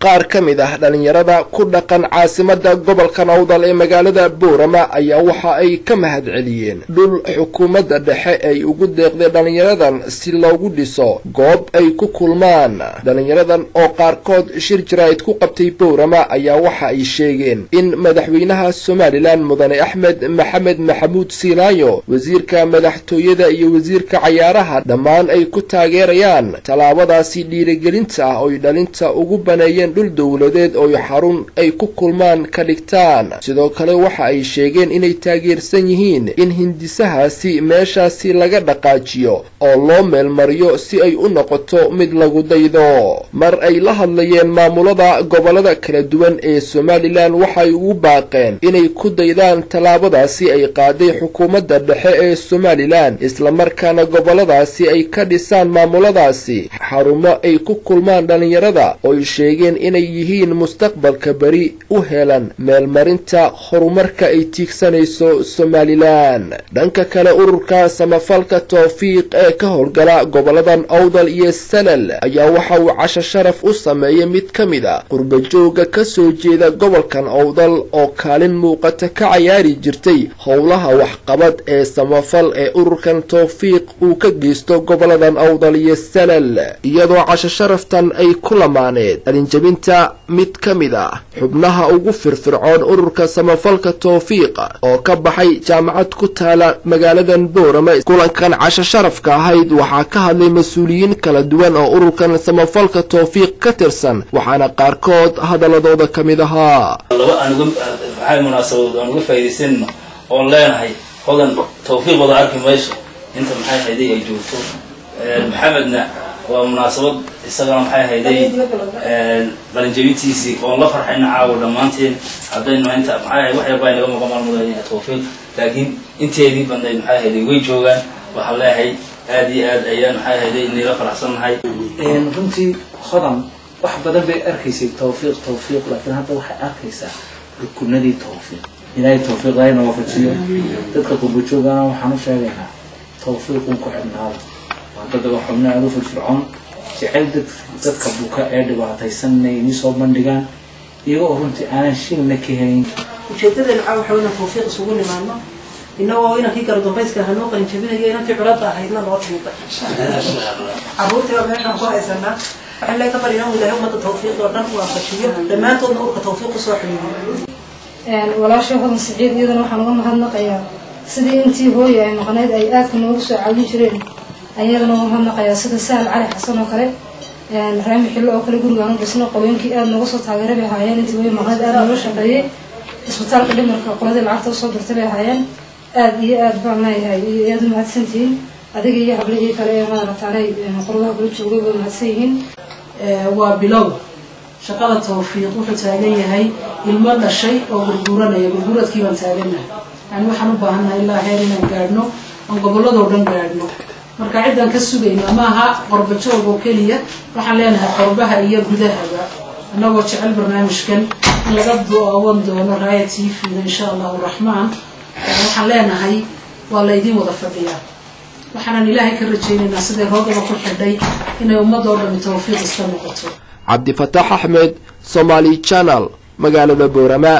qaar ka mid ah dhallinyarada ku dhaqan caasimada gobolka nowdal ee magaalada boorama ayaa waxa ay ka mahad celiyeen. Dhul xukuumadda dhexe ay ugu deeqday dhallinyaradan si loogu dhiso goob ay ku kulmaan. Dhallinyaradan oo qaarkood shir jaraa'id ku qabtay boorama ayaa waxa ay sheegeen in madaxweynaha somalilan mudane axmed maxamed maxamuud siinaayo wasiirka madaxtooyada iyo wasiirka cayaaraha dhammaan ay ku taageerayaan. Tallaabadaasi dhiirigelinta ah oy dhalinta ugu baneeyeen dhul dowladeed oo xarun ay ku kulmaan ka dhigtaan. Sidoo kale waxa ay sheegeen inay taageersan yihiin in hindisahaasi meeshaasi laga dhaqaajiyo oo loo meelmariyo si ay u noqoto mid lagu daydo. Mar ay la hadlayeen maamulada gobollada kala duwan ee somalilan waxay ugu baaqeen inay ku daydaan tallaabadaasi ay qaaday xukuumadda dhexe ee somalilan islamarkaana goboladaasi ay ka dhisaan maamuladaasi. Xarumo ay ku kulmaan dhallinyarada ooy sheegeen inay yihiin mustaqbalka beri u helan meelmarinta horumarka ay tiigsanayso somalilan. Dhanka kale ururka samafalka towfiiq ee ka howlgala goboladan owdal iyo salal ayaa waxa uu casho sharaf u sameeyey mid ka mid a qurbajooga ka soo jeeda gobolkan owdal oo kaalin muuqata ka cayaari jirtay howlaha waxqabad ee samafal ee ururkan towfiiq uu ka geysto goboladan owdal iyo salal iyadoo casho sharaftan ay ku lamaaneed alinjabinta mid ka mid ah xubnaha ugu firfircoon ururka samafalka towfiiqa oo ka baxay jaamacad ku taala magaaladan boorama kulankan casho sharafka ahayd waxaa ka hadlay mas'uuliyiin kala duwan oo ururkan samafalka towfiiq ka tirsan waxaana qaarkood hadaladooda ka mid ahaa. Oon leenahay? Hodan tawfiiq wada arki mayso inta maxay hayday ay joogto? Maxamedna waa munaasabad isagana maxay hayday qalinjabintiisii oon la farxayna caawa dhammaanteen. Haddaynu inta maxay wax yarbaa inaga muuqa maalmudaya tawfiiq. Laakiin inteedii badnayd maxay hayday way joogaan. Waxaan leeyahay aad iyo aad ayaan maxay hayday inayla faraxsannahay. Runtii hodan wax badan bay arkaysay tawfiiq tawfiiq laakiin hadda waxay arkaysaa rukunadii tawfiiq. Ilaahay tawfiiq ayna waafajiyo dadka qurbajoogana waxaan u sheegaynaa tawfiiqun ku xidhnaada waa dad waa xubno aada u firfircoon jecel dad dadka buka ee dhibaataysan inay inii soo bandhigaan iyagoo runtii aanan shilna ka helin ujeedadeenu caa waxa inaan tawfiiq isugu nimaano inagoo inankii kala dambayska hanoo qalinjabinayo inantii culadda ahaydna noo timuday caruurtiiba meeshaan ku haysanaa. Waxaan lee ka baryanaa ilaahay ummadda tawfiiq oo dhan waafajiyo dhammaantoodna urka tawfiiq u soo xidhiiyo walaasha hodan siciid iyadana waxaan uga mahadnaqayaa. Sidii intii hooya ay maqnayd ay aadka noogu soo caawin jireen ayadana uga mahadnaqayaa sida sahal cali xasan oo kale. Raami xillo oo kale gurigaan u dhisno qaweenkii aada nooga soo taageera bay ahaayeen. Intii hooya maqnayd aada nooga shaqeeyey isbitaalka dhimarka qoladii lacagta u soo dirtay bay ahaayeen. Aada iyo aad baan leeyahay aada u mahadsantihiin adiga iyo hablihii kale ee maarataanay qurbaha kula joogay way mahadsan yihiin. Waa bilow. Shaqada tawfiiq wuxuu taagan yahay ilmo dhashay oo gurguranaya. Gurguradkii baan taagannahay yani waxaan u baahannahay ilaa heer inaan gaadhno oon gobolladoo dhan gaadhno marka ciddaan ka sugayno ama aha qorbajoog oo keliya waxaan leenahay qorbaha iyo gudahaba annagoo jecel barnaamijkan in laga daawan doono raaya t v-da insha allahu raxmaan waxaan leenahay waa laydin wada fadhiyaa. Waxaanan ilaahay ka rajaynaynaa siday roogaba ku xidhay inay ummadoo dhami tawfiiq iska noqoto. Cabdifataax axmed somaali janal magaalada boorama